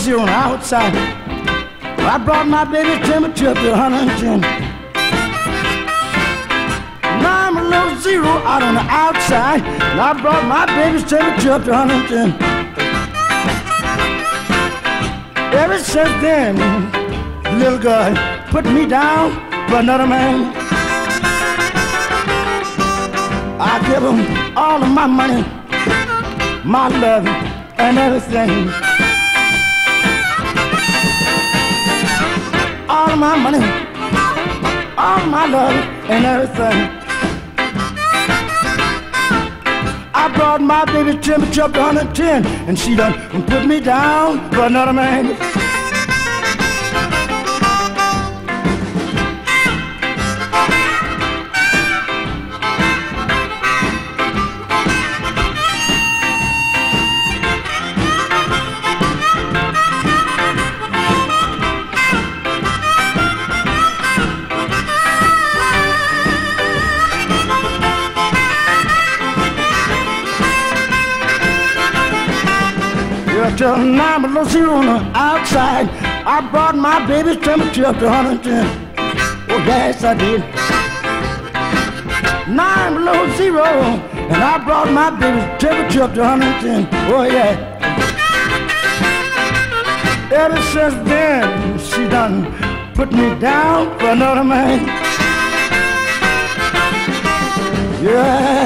zero on the outside. I brought my baby temperature to 110. Now I'm below zero out on the outside. And I brought my baby's temperature to 110. Ever since then, the little girl put me down for another man. I give him all of my money, my love, and everything. All my money, all my love, and everything. I brought my baby temperature up to 110, and she done put me down for another man. Till nine below zero on the outside. I brought my baby's temperature up to 110. Oh, yes, I did. Nine below zero, and I brought my baby's temperature up to 110. Oh, yeah. Ever since then, she done put me down for another man. Yeah.